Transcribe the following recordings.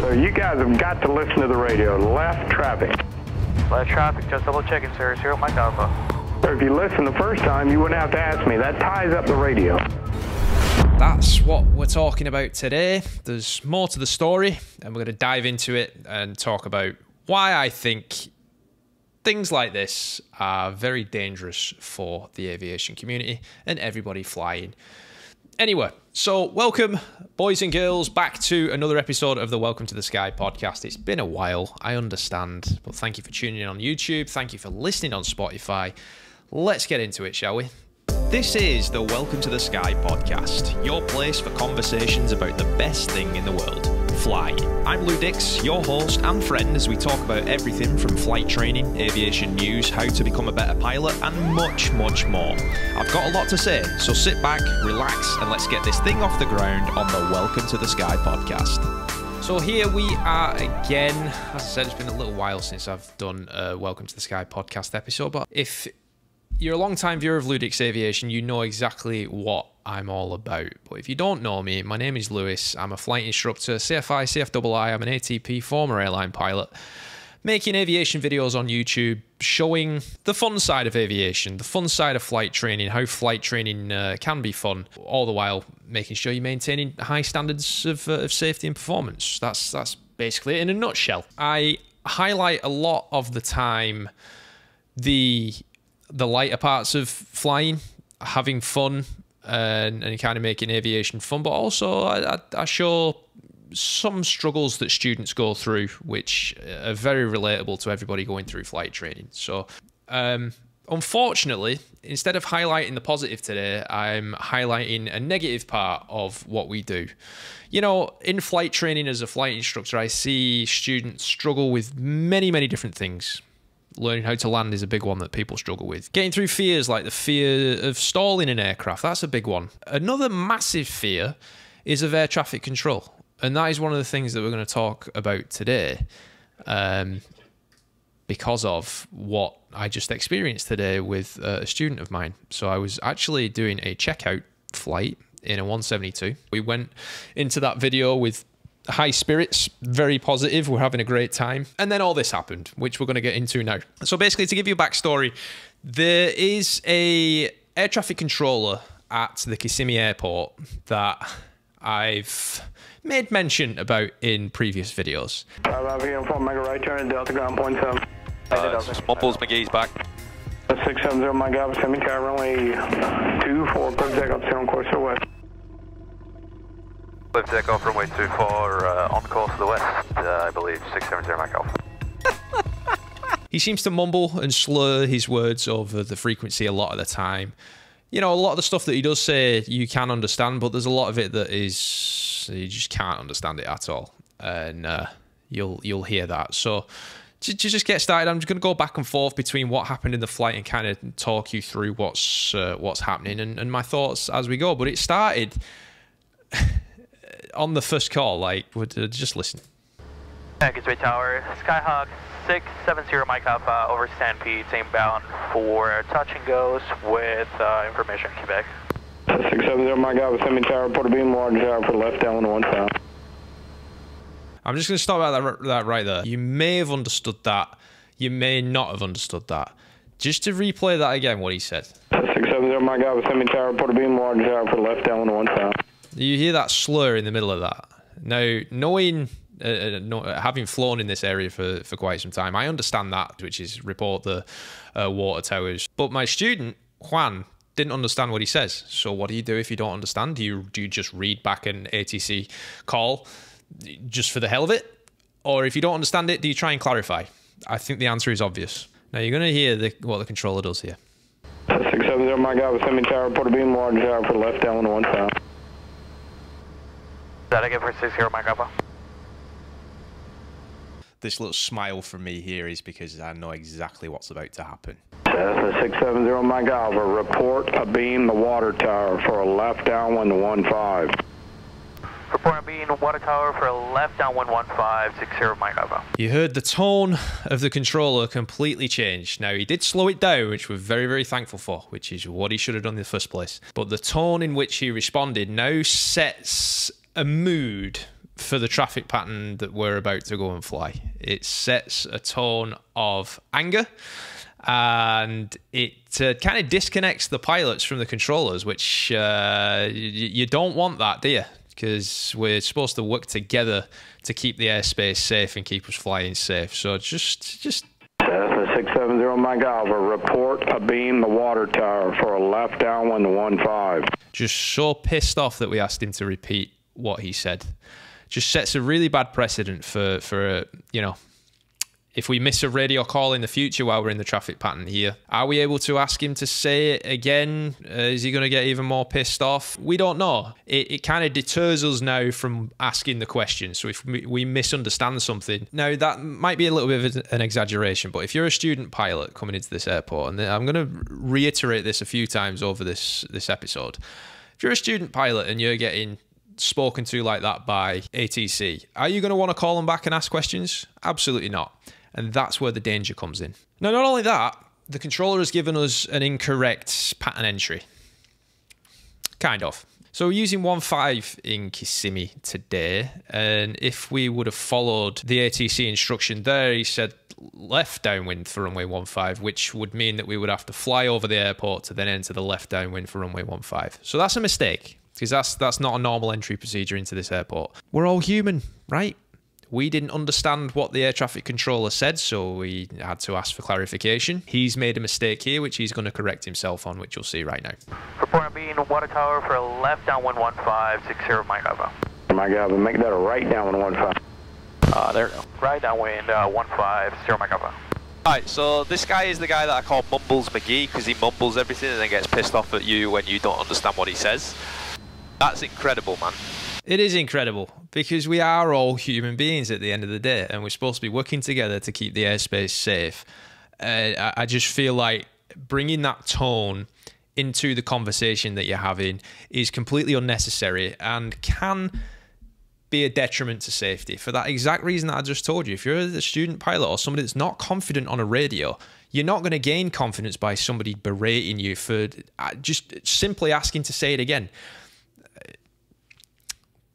So you guys have got to listen to the radio. Left traffic. Left traffic, just double checking, sir. Zero Mike Alpha. So if you listened the first time, you wouldn't have to ask me. That ties up the radio. That's what we're talking about today. There's more to the story, and we're going to dive into it and talk about why I think things like this are very dangerous for the aviation community and everybody flying. Anyway, so welcome, boys and girls, back to another episode of the Welcome to the Sky podcast. It's been a while, I understand, but thank you for tuning in on YouTube. Thank you for listening on Spotify. Let's get into it, shall we? This is the Welcome to the Sky podcast, your place for conversations about the best thing in the world flying. I'm LewDix, your host and friend, as we talk about everything from flight training, aviation news, how to become a better pilot, and much, much more. I've got a lot to say, so sit back, relax, and let's get this thing off the ground on the Welcome to the Sky podcast. So here we are again. As I said, it's been a little while since I've done a Welcome to the Sky podcast episode, but if you're a long time viewer of LewDix Aviation, you know exactly what I'm all about. But if you don't know me, my name is Lewis. I'm a flight instructor, CFI, CFII. I'm an ATP former airline pilot, making aviation videos on YouTube, showing the fun side of aviation, the fun side of flight training, how flight training uh, can be fun, all the while making sure you're maintaining high standards of, uh, of safety and performance. That's that's basically it in a nutshell. I highlight a lot of the time the the lighter parts of flying, having fun, and, and kind of making aviation fun, but also I, I show some struggles that students go through, which are very relatable to everybody going through flight training. So, um, unfortunately, instead of highlighting the positive today, I'm highlighting a negative part of what we do. You know, in flight training as a flight instructor, I see students struggle with many, many different things learning how to land is a big one that people struggle with. Getting through fears like the fear of stalling an aircraft, that's a big one. Another massive fear is of air traffic control. And that is one of the things that we're going to talk about today um, because of what I just experienced today with a student of mine. So I was actually doing a checkout flight in a 172. We went into that video with high spirits, very positive. We're having a great time. And then all this happened, which we're going to get into now. So basically, to give you a backstory, there is a air traffic controller at the Kissimmee Airport that I've made mention about in previous videos. Mega right turn, Delta ground point seven. Uh, Mumbles McGee's back. 670 Mike Alpha, semi tower runway 2 for clear takeoff, zero on course to west. Live takeoff runway 24, uh, on course to the west, uh, I believe, 670 Mike Alpha. He seems to mumble and slur his words over the frequency a lot of the time. You know, a lot of the stuff that he does say you can understand, but there's a lot of it that is you just can't understand it at all, and uh, you'll you'll hear that. So to, to just get started, I'm just going to go back and forth between what happened in the flight and kind of talk you through what's uh, what's happening and, and my thoughts as we go. But it started on the first call, like, would uh, just listen. Gateway Tower, Skyhawk 670 Mike Alpha over Stampede, same bound for touch and goes with uh, information Quebec. 670 Mike Alpha, semi tower, port of beam, large tower for left down one south. I'm just going to stop at that, that right there. You may have understood that. You may not have understood that. Just to replay that again, what he said. 670 Mike Alpha, semi tower, port of beam, large tower for left down one south. You hear that slur in the middle of that. Now, knowing, uh, uh, know, having flown in this area for, for quite some time, I understand that, which is report the uh, water towers. But my student, Juan, didn't understand what he says. So what do you do if you don't understand? Do you, do you just read back an ATC call just for the hell of it? Or if you don't understand it, do you try and clarify? I think the answer is obvious. Now, you're going to hear the, what the controller does here. 670 Mike Alpha, semi tower, port beam, large tower for left down one south. That again for 60 Mike Alpha. This little smile from me here is because I know exactly what's about to happen. Cessna 670 Mike Alpha, report a beam the water tower for a left downwind to 15. Report being water tower for a left down 115, 60 Mike Alpha. You heard the tone of the controller completely change. Now, he did slow it down, which we're very, very thankful for, which is what he should have done in the first place. But the tone in which he responded now sets a mood for the traffic pattern that we're about to go and fly. It sets a tone of anger and it uh, kind of disconnects the pilots from the controllers, which uh, you, you don't want that, do you? Because we're supposed to work together to keep the airspace safe and keep us flying safe. So just, just. Cessna 670 Mike Alpha, report abeam the water tower for a left downwind to 15. Just so pissed off that we asked him to repeat what he said. Just sets a really bad precedent for for uh, you know if we miss a radio call in the future while we're in the traffic pattern here, are we able to ask him to say it again? Uh, is he going to get even more pissed off? We don't know. It, it kind of deters us now from asking the question. So if we, we misunderstand something, now that might be a little bit of an exaggeration, but if you're a student pilot coming into this airport, and I'm going to reiterate this a few times over this this episode, if you're a student pilot and you're getting spoken to like that by ATC, are you going to want to call them back and ask questions? Absolutely not. And that's where the danger comes in. Now, not only that, the controller has given us an incorrect pattern entry. Kind of. So we're using 1.5 in Kissimmee today, and if we would have followed the ATC instruction there, he said left downwind for runway 15, which would mean that we would have to fly over the airport to then enter the left downwind for runway 15. So that's a mistake, because that's that's not a normal entry procedure into this airport. We're all human, right? We didn't understand what the air traffic controller said, so we had to ask for clarification. He's made a mistake here, which he's going to correct himself on, which you'll see right now. Report being water tower for a left down 115, 60 Mike Alpha. Mike Alpha, make that a right down 15. Uh, there we go. Right downwind uh, 15, Mike Alpha. Alright, so this guy is the guy that I call Mumbles McGee because he mumbles everything and then gets pissed off at you when you don't understand what he says. That's incredible, man. It is incredible because we are all human beings at the end of the day, and we're supposed to be working together to keep the airspace safe. Uh, I just feel like bringing that tone into the conversation that you're having is completely unnecessary and can be a detriment to safety for that exact reason that I just told you. If you're a student pilot or somebody that's not confident on a radio, you're not going to gain confidence by somebody berating you for uh, just simply asking to say it again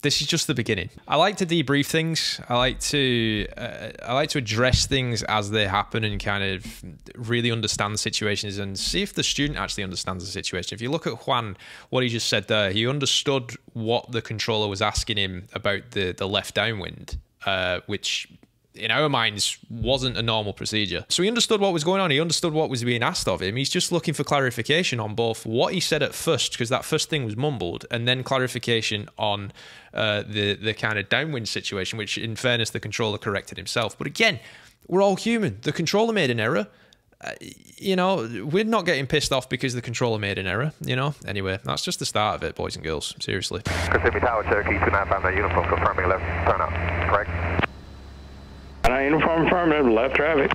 this is just the beginning. I like to debrief things. I like to uh, I like to address things as they happen and kind of really understand the situations and see if the student actually understands the situation. If you look at Juan, what he just said there, he understood what the controller was asking him about the the left downwind, uh, which in our minds wasn't a normal procedure. So he understood what was going on. He understood what was being asked of him. He's just looking for clarification on both what he said at first, because that first thing was mumbled, and then clarification on uh, the the kind of downwind situation, which in fairness the controller corrected himself. But again, we're all human. The controller made an error. Uh, you know, we're not getting pissed off because the controller made an error, you know? Anyway, that's just the start of it, boys and girls. Seriously. Pacific Tower, Cherokee, 29 uniform, confirming left turnout. Correct? And I uniform affirmative, left traffic.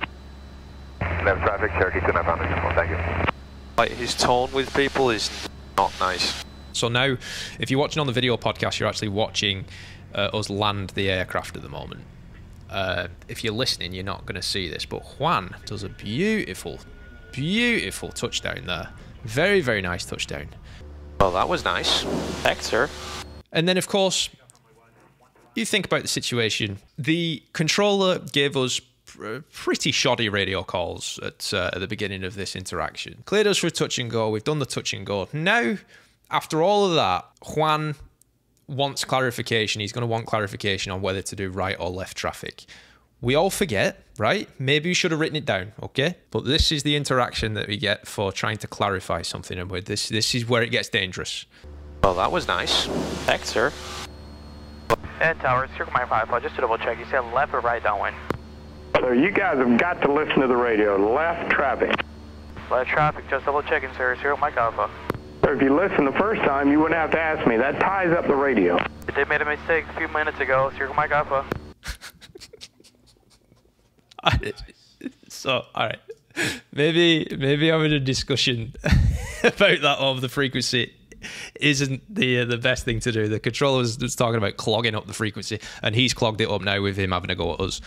Left traffic, Cherokee 29 uniform, thank you. Like, his tone with people is not nice. So now, if you're watching on the video podcast, you're actually watching uh, us land the aircraft at the moment. Uh, if you're listening, you're not going to see this, but Juan does a beautiful, beautiful touchdown there. Very, very nice touchdown. Well, that was nice. Thanks, sir. And then, of course, you think about the situation. The controller gave us pretty shoddy radio calls at, uh, at the beginning of this interaction. Cleared us for touch and go. We've done the touch and go. Now, after all of that, Juan wants clarification. He's going to want clarification on whether to do right or left traffic. We all forget, right? Maybe you should have written it down, okay? But this is the interaction that we get for trying to clarify something, and this this is where it gets dangerous. Well, that was nice. Thanks, sir. And tower, circle my five, just to double check. You said left or right downwind? So you guys have got to listen to the radio. Left traffic. Left traffic, just double checking, sir. Zero Mike Alpha. Sir, if you listened the first time, you wouldn't have to ask me. That ties up the radio. They made a mistake a few minutes ago. Zero Mike Alpha. so, all right. Maybe maybe I'm in a discussion about that of the frequency isn't the uh, the best thing to do. The controller was, was talking about clogging up the frequency, and he's clogged it up now with him having a go at us.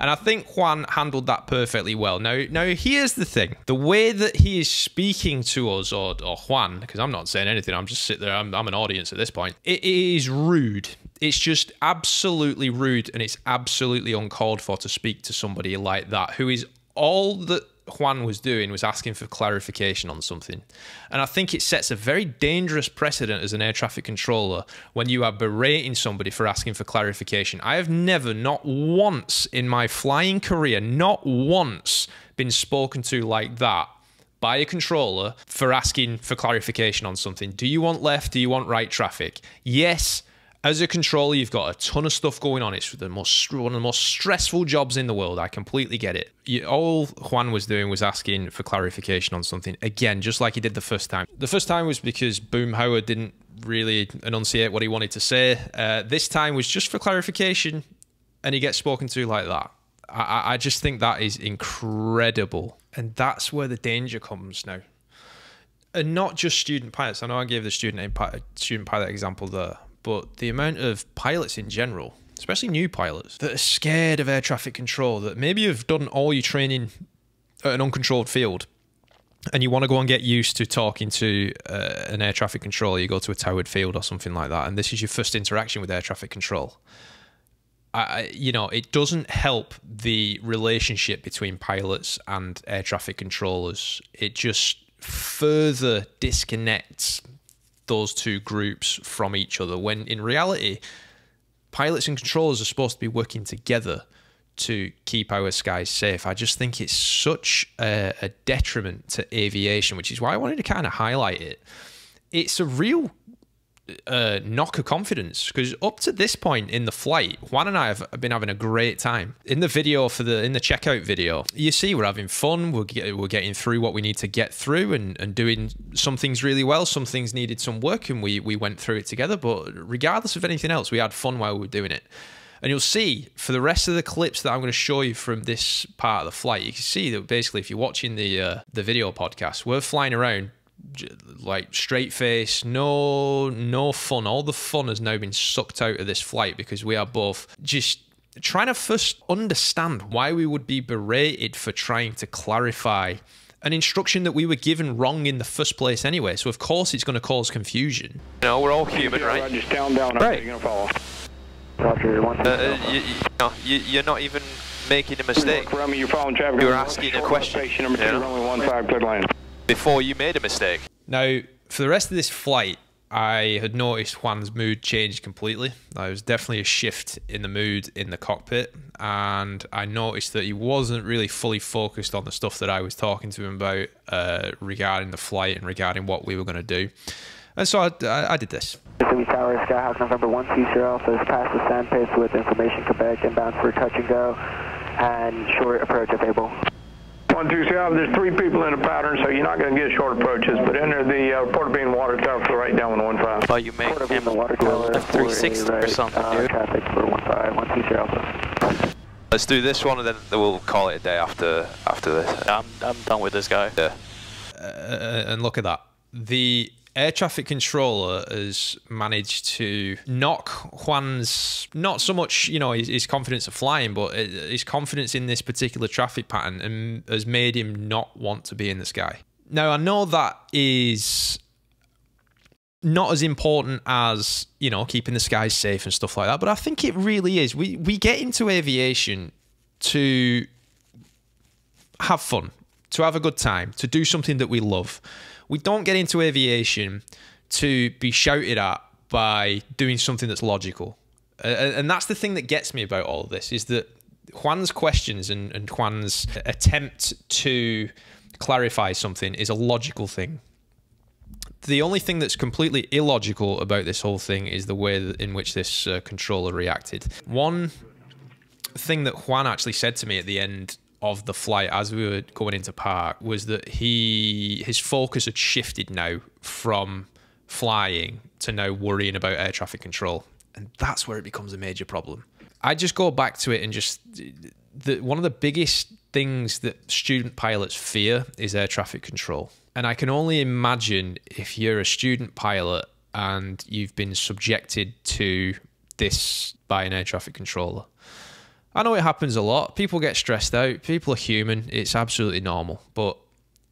And I think Juan handled that perfectly well. Now, now here's the thing: the way that he is speaking to us, or, or Juan, because I'm not saying anything, I'm just sitting there, I'm, I'm an audience at this point. It is rude. It's just absolutely rude, and it's absolutely uncalled for to speak to somebody like that, who is all that Juan was doing was asking for clarification on something. And I think it sets a very dangerous precedent as an air traffic controller when you are berating somebody for asking for clarification. I have never, not once in my flying career, not once been spoken to like that by a controller for asking for clarification on something. Do you want left? Do you want right traffic? Yes as a controller, you've got a ton of stuff going on. It's the most one of the most stressful jobs in the world. I completely get it. You, all Juan was doing was asking for clarification on something again, just like he did the first time. The first time was because Boomhauer didn't really enunciate what he wanted to say. Uh, this time was just for clarification, and he gets spoken to like that. I, I just think that is incredible, and that's where the danger comes now. And not just student pilots. I know I gave the student student pilot example there, but the amount of pilots in general, especially new pilots, that are scared of air traffic control, that maybe you've done all your training at an uncontrolled field and you want to go and get used to talking to uh, an air traffic controller, you go to a towered field or something like that, and this is your first interaction with air traffic control. I, you know, it doesn't help the relationship between pilots and air traffic controllers. It just further disconnects those two groups from each other when in reality pilots and controllers are supposed to be working together to keep our skies safe. I just think it's such a, a detriment to aviation, which is why I wanted to kind of highlight it. It's a real uh, knock of confidence because up to this point in the flight, Juan and I have been having a great time. In the video for the in the checkout video, you see we're having fun. We're get, we're getting through what we need to get through and, and doing some things really well. Some things needed some work, and we we went through it together. But regardless of anything else, we had fun while we were doing it. And you'll see for the rest of the clips that I'm going to show you from this part of the flight, you can see that basically if you're watching the uh, the video podcast, we're flying around like straight face, no no fun. All the fun has now been sucked out of this flight because we are both just trying to first understand why we would be berated for trying to clarify an instruction that we were given wrong in the first place anyway. So of course it's going to cause confusion. No, we're all human, right? Just down, down. Right. You're gonna follow. Uh, uh, you, you, know, you, you're not even making a mistake you're following traffic. You were asking a question, Station number two, yeah. runway one five, clear lane. Before you made a mistake. Now, for the rest of this flight, I had noticed Juan's mood changed completely. There was definitely a shift in the mood in the cockpit, and I noticed that he wasn't really fully focused on the stuff that I was talking to him about uh, regarding the flight and regarding what we were going to do. And so I, I, I did this. Pacific Tower, Skyhawk November 120 Alpha is past the sand pits with information Quebec inbound for touch and go and short approach available. One two seven. There's three people in the pattern, so you're not going to get short approaches. But enter the uh, Port of Bean water tower for right down one five. Thought you make Quarter beam him the water go tower left for 360 a or right, something, uh, dude. Traffic for 15, 120 Let's do this one and then we'll call it a day after after this. I'm, I'm done with this guy. Yeah. Uh, and look at that. The air traffic controller has managed to knock Juan's not so much you know his, his confidence of flying, but his confidence in this particular traffic pattern, and has made him not want to be in the sky. Now I know that is not as important as you know keeping the skies safe and stuff like that, but I think it really is. We we get into aviation to have fun, to have a good time, to do something that we love. We don't get into aviation to be shouted at by doing something that's logical. Uh, and that's the thing that gets me about all of this is that Juan's questions and, and Juan's attempt to clarify something is a logical thing. The only thing that's completely illogical about this whole thing is the way in which this uh, controller reacted. One thing that Juan actually said to me at the end of the flight as we were going into park was that he his focus had shifted now from flying to now worrying about air traffic control. And that's where it becomes a major problem. I just go back to it and just the one of the biggest things that student pilots fear is air traffic control. And I can only imagine if you're a student pilot and you've been subjected to this by an air traffic controller. I know it happens a lot. People get stressed out. People are human. It's absolutely normal. But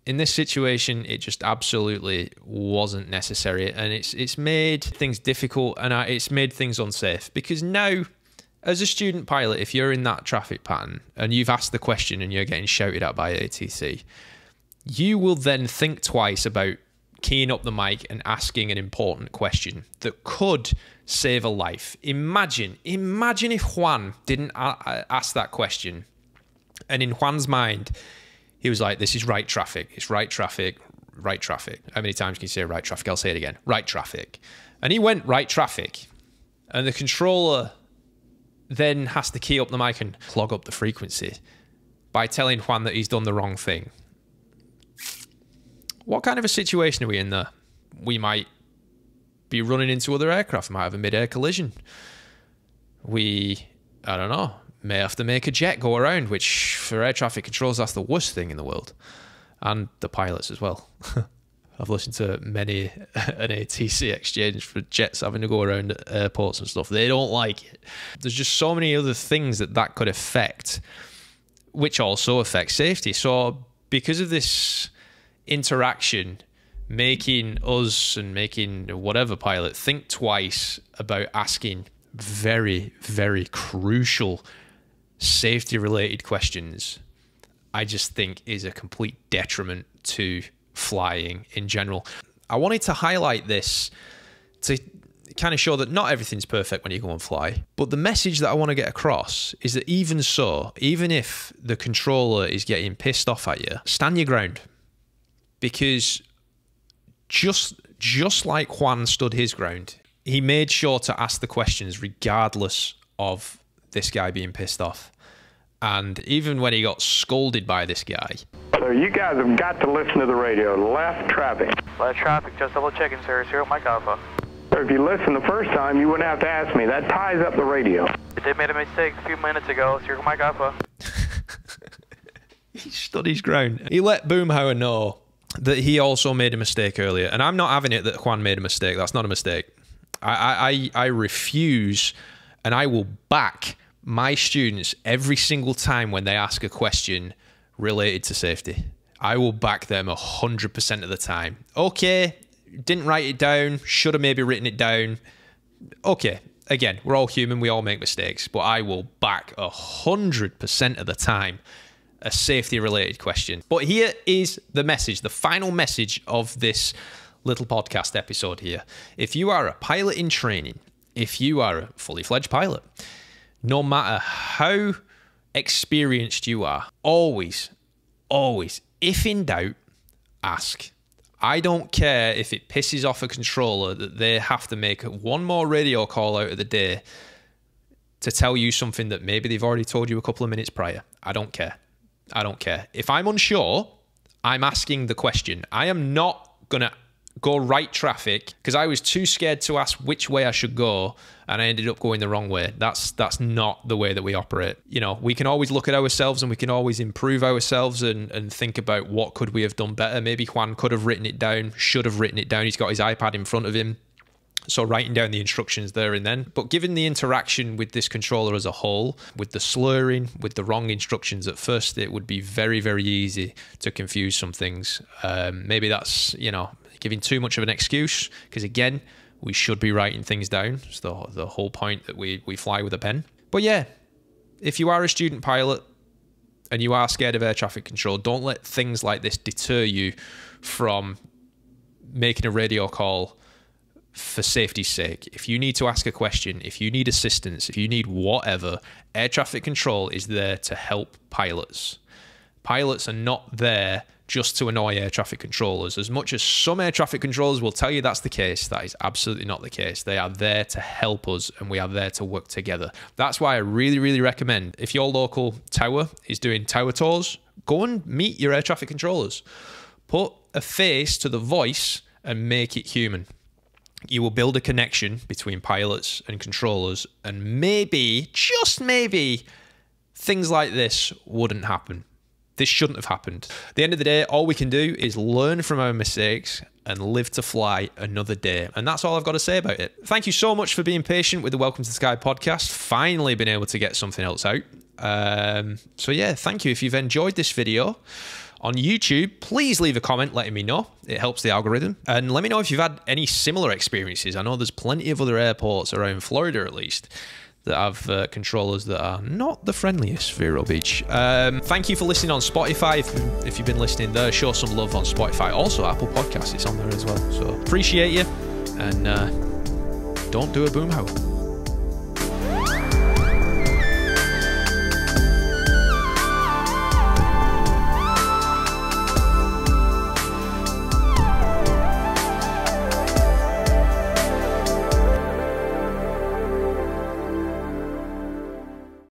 in this situation, it just absolutely wasn't necessary, and it's it's made things difficult, and it's made things unsafe. Because now, as a student pilot, if you're in that traffic pattern and you've asked the question and you're getting shouted at by ATC, you will then think twice about keying up the mic and asking an important question that could save a life. Imagine, imagine if Juan didn't ask that question, and in Juan's mind, he was like, "This is right traffic. It's right traffic, right traffic." How many times can you say right traffic? I'll say it again. Right traffic, and he went right traffic, and the controller then has to key up the mic and clog up the frequency by telling Juan that he's done the wrong thing. What kind of a situation are we in there? We might be running into other aircraft, might have a mid-air collision. We, I don't know, may have to make a jet go around, which for air traffic controls, that's the worst thing in the world. And the pilots as well. I've listened to many an ATC exchange for jets having to go around airports and stuff. They don't like it. There's just so many other things that that could affect, which also affect safety. So because of this interaction, making us and making whatever pilot think twice about asking very, very crucial safety related questions, I just think is a complete detriment to flying in general. I wanted to highlight this to kind of show that not everything's perfect when you go and fly. But the message that I want to get across is that even so, even if the controller is getting pissed off at you, stand your ground because just just like Juan stood his ground, he made sure to ask the questions regardless of this guy being pissed off. And even when he got scolded by this guy. So you guys have got to listen to the radio. Left traffic. Left traffic, just double checking, sir. Zero Mike Alpha. Sir, if you listened the first time, you wouldn't have to ask me. That ties up the radio. They made a mistake a few minutes ago. Zero Mike Alpha. he stood his ground. He let Boomhauer know that he also made a mistake earlier, and I'm not having it that Juan made a mistake. That's not a mistake. I I I refuse, and I will back my students every single time when they ask a question related to safety. I will back them hundred percent of the time. Okay, didn't write it down. Should have maybe written it down. Okay, again, we're all human. We all make mistakes, but I will back hundred percent of the time a safety related question. But here is the message, the final message of this little podcast episode here. If you are a pilot in training, if you are a fully fledged pilot, no matter how experienced you are, always, always, if in doubt, ask. I don't care if it pisses off a controller that they have to make one more radio call out of the day to tell you something that maybe they've already told you a couple of minutes prior. I don't care. I don't care. If I'm unsure, I'm asking the question. I am not going to go right traffic because I was too scared to ask which way I should go and I ended up going the wrong way. That's that's not the way that we operate. You know, we can always look at ourselves and we can always improve ourselves and, and think about what could we have done better. Maybe Juan could have written it down, should have written it down. He's got his iPad in front of him. So writing down the instructions there and then. But given the interaction with this controller as a whole, with the slurring, with the wrong instructions at first, it would be very, very easy to confuse some things. Um, maybe that's, you know, giving too much of an excuse, because again, we should be writing things down. It's the, the whole point that we, we fly with a pen. But yeah, if you are a student pilot and you are scared of air traffic control, don't let things like this deter you from making a radio call for safety's sake, if you need to ask a question, if you need assistance, if you need whatever, air traffic control is there to help pilots. Pilots are not there just to annoy air traffic controllers. As much as some air traffic controllers will tell you that's the case, that is absolutely not the case. They are there to help us and we are there to work together. That's why I really, really recommend if your local tower is doing tower tours, go and meet your air traffic controllers. Put a face to the voice and make it human you will build a connection between pilots and controllers, and maybe, just maybe, things like this wouldn't happen. this shouldn't have happened. At the end of the day, all we can do is learn from our mistakes and live to fly another day. And that's all I've got to say about it. Thank you so much for being patient with the Welcome to the Sky podcast. Finally been able to get something else out. Um, so yeah, thank you. If you've enjoyed this video, on YouTube, please leave a comment letting me know. It helps the algorithm. And let me know if you've had any similar experiences. I know there's plenty of other airports around Florida, at least, that have uh, controllers that are not the friendliest Vero Beach. Um, thank you for listening on Spotify. If, if, you've been listening there, show some love on Spotify. Also, Apple Podcasts, it's on there as well. So appreciate you. And uh, don't do a boom